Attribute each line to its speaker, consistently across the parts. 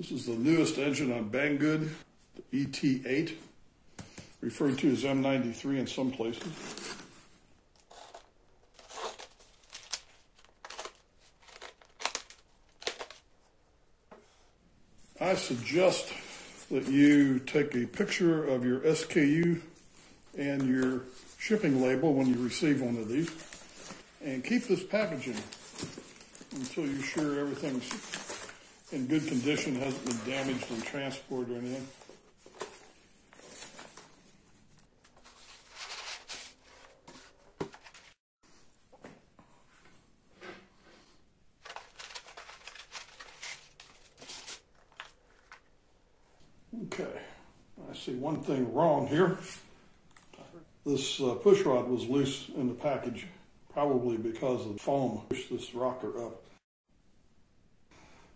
Speaker 1: This is the newest engine on Banggood, the ET8, referred to as M93 in some places. I suggest that you take a picture of your SKU and your shipping label when you receive one of these and keep this packaging until you're sure everything's in good condition, hasn't been damaged in transport or anything. Okay, I see one thing wrong here. This uh, push rod was loose in the package, probably because of the foam pushed this rocker up.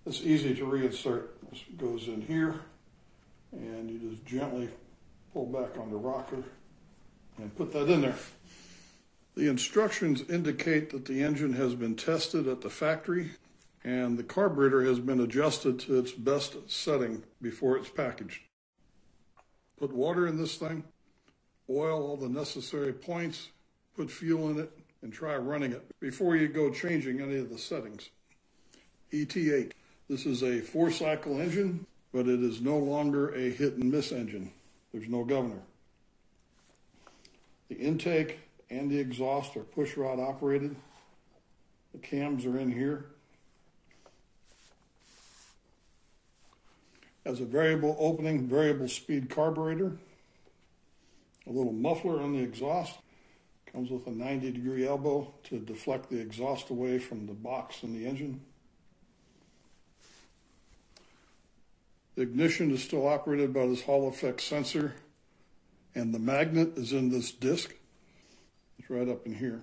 Speaker 1: It's easy to reinsert. This goes in here, and you just gently pull back on the rocker and put that in there. The instructions indicate that the engine has been tested at the factory and the carburetor has been adjusted to its best setting before it's packaged. Put water in this thing, oil all the necessary points, put fuel in it, and try running it before you go changing any of the settings. ET8. This is a four cycle engine, but it is no longer a hit and miss engine. There's no governor. The intake and the exhaust are push rod operated. The cams are in here. Has a variable opening, variable speed carburetor. A little muffler on the exhaust. Comes with a 90 degree elbow to deflect the exhaust away from the box in the engine. The ignition is still operated by this Hall effect sensor, and the magnet is in this disc. It's right up in here.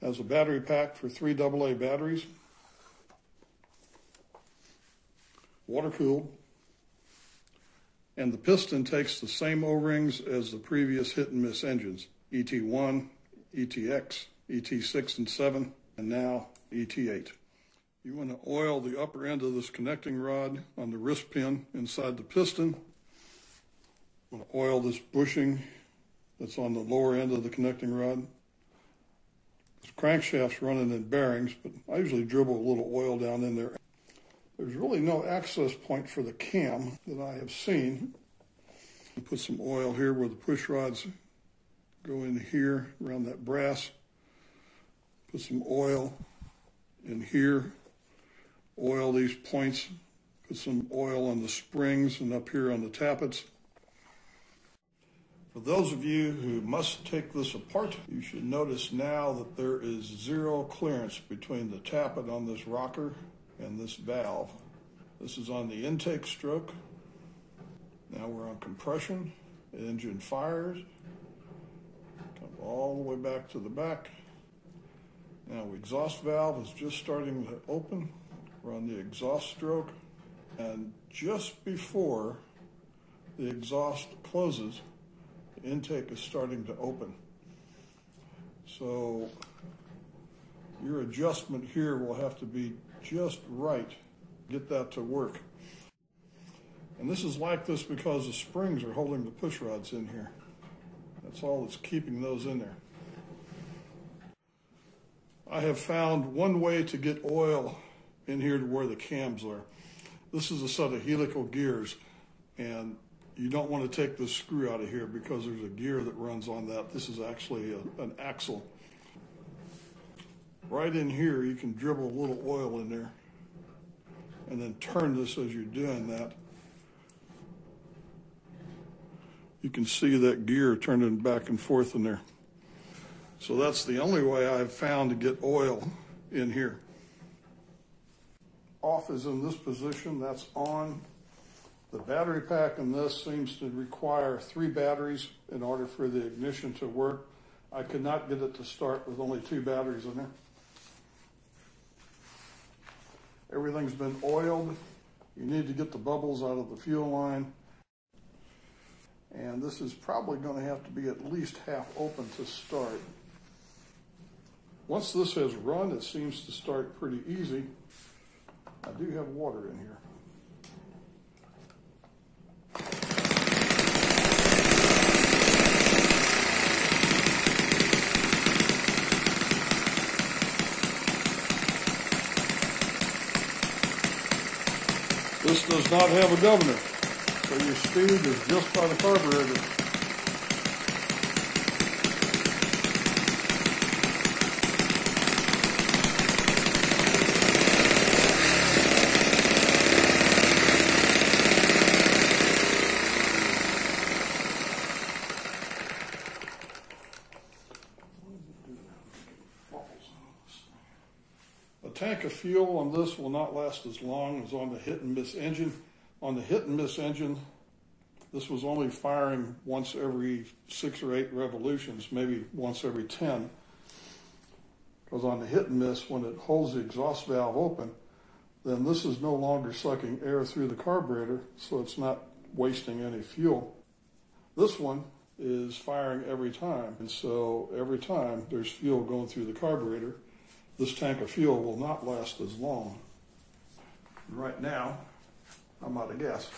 Speaker 1: Has a battery pack for three AA batteries. Water cooled. And the piston takes the same O-rings as the previous hit and miss engines. ET1, ETX, ET6 and 7, and now ET8. You want to oil the upper end of this connecting rod on the wrist pin inside the piston. You want to oil this bushing that's on the lower end of the connecting rod. This crankshaft's running in bearings, but I usually dribble a little oil down in there. There's really no access point for the cam that I have seen. Put some oil here where the push rods go in here around that brass. Put some oil in here oil these points, put some oil on the springs and up here on the tappets. For those of you who must take this apart, you should notice now that there is zero clearance between the tappet on this rocker and this valve. This is on the intake stroke. Now we're on compression. The engine fires. Come all the way back to the back. Now exhaust valve is just starting to open. We're on the exhaust stroke, and just before the exhaust closes, the intake is starting to open. So your adjustment here will have to be just right. Get that to work. And this is like this because the springs are holding the push rods in here. That's all that's keeping those in there. I have found one way to get oil in here to where the cams are. This is a set of helical gears, and you don't want to take this screw out of here because there's a gear that runs on that. This is actually a, an axle. Right in here, you can dribble a little oil in there and then turn this as you're doing that. You can see that gear turning back and forth in there. So that's the only way I've found to get oil in here off is in this position, that's on. The battery pack in this seems to require three batteries in order for the ignition to work. I could not get it to start with only two batteries in there. Everything's been oiled. You need to get the bubbles out of the fuel line. And this is probably going to have to be at least half open to start. Once this has run, it seems to start pretty easy. I do have water in here. This does not have a governor, so your speed is just by the carburetor. A tank of fuel on this will not last as long as on the hit and miss engine. On the hit and miss engine, this was only firing once every six or eight revolutions, maybe once every 10. Because on the hit and miss, when it holds the exhaust valve open, then this is no longer sucking air through the carburetor, so it's not wasting any fuel. This one is firing every time, and so every time there's fuel going through the carburetor, this tank of fuel will not last as long. Right now, I'm out of gas.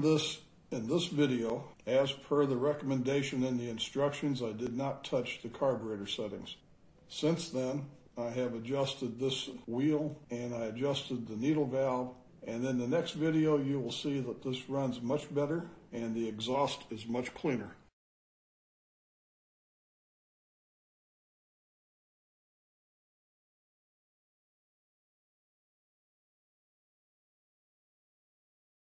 Speaker 1: This in this video as per the recommendation in the instructions. I did not touch the carburetor settings. Since then, I have adjusted this wheel and I adjusted the needle valve. And in the next video, you will see that this runs much better and the exhaust is much cleaner.